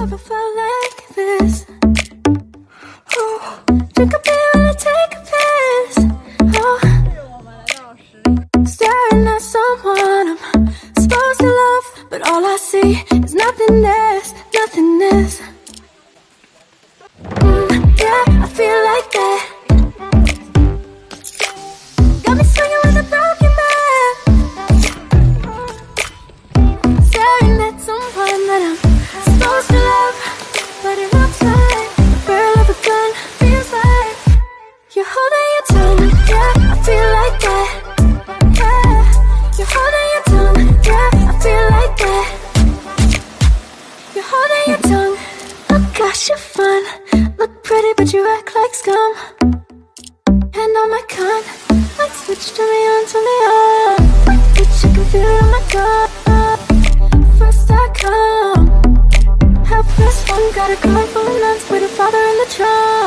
never felt like this. Ooh, Drink a beer while I take a piss. Oh. Staring at someone I'm supposed to love But all I see is nothingness, nothingness. love, but it looks like of gun feels like you're holding your tongue. Yeah, I feel like that. Yeah, you're holding your tongue. Yeah, I feel like that. You're holding your tongue. Gosh, you're fun. Look pretty, but you act like scum. My like switch to me on, to me on. Bitch, you can feel my gun. Got a car full of nuns with a father in the trunk.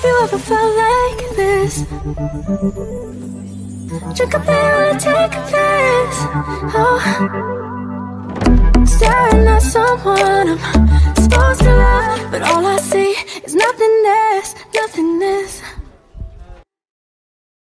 Have you ever felt like this? Drink a beer and take a piss Oh Staring at someone I'm supposed to love But all I see